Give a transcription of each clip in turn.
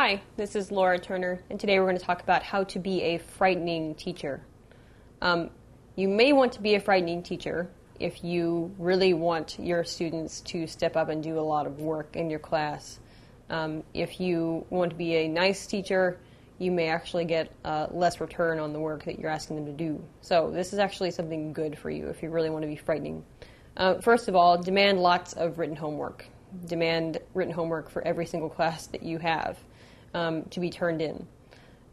Hi, this is Laura Turner, and today we're going to talk about how to be a frightening teacher. Um, you may want to be a frightening teacher if you really want your students to step up and do a lot of work in your class. Um, if you want to be a nice teacher, you may actually get uh, less return on the work that you're asking them to do. So, this is actually something good for you if you really want to be frightening. Uh, first of all, demand lots of written homework. Demand written homework for every single class that you have um, to be turned in.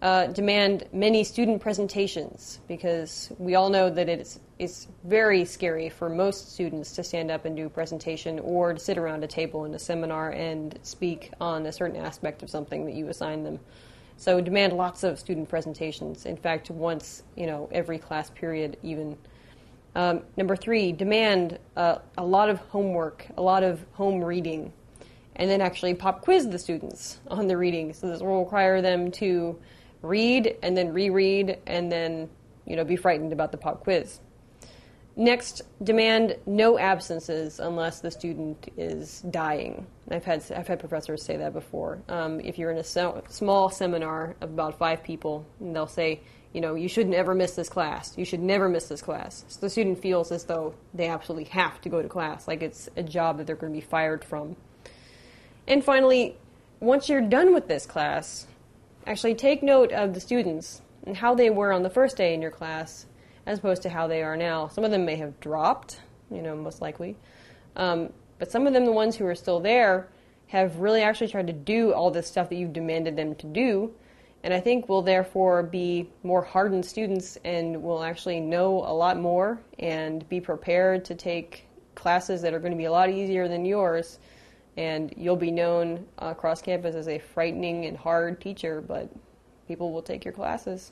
Uh, demand many student presentations because we all know that it's, it's very scary for most students to stand up and do a presentation or to sit around a table in a seminar and speak on a certain aspect of something that you assign them. So demand lots of student presentations. In fact, once you know every class period, even. Um, number three, demand uh, a lot of homework, a lot of home reading and then actually pop quiz the students on the reading. So this will require them to read and then reread and then you know be frightened about the pop quiz. Next, demand no absences unless the student is dying. I've had I've had professors say that before. Um, if you're in a small seminar of about five people, they'll say, you know, you should never miss this class. You should never miss this class. So the student feels as though they absolutely have to go to class, like it's a job that they're going to be fired from. And finally, once you're done with this class, actually take note of the students and how they were on the first day in your class as opposed to how they are now. Some of them may have dropped, you know, most likely. Um, but some of them, the ones who are still there, have really actually tried to do all this stuff that you've demanded them to do. And I think will therefore be more hardened students and will actually know a lot more and be prepared to take classes that are going to be a lot easier than yours and you'll be known uh, across campus as a frightening and hard teacher, but people will take your classes.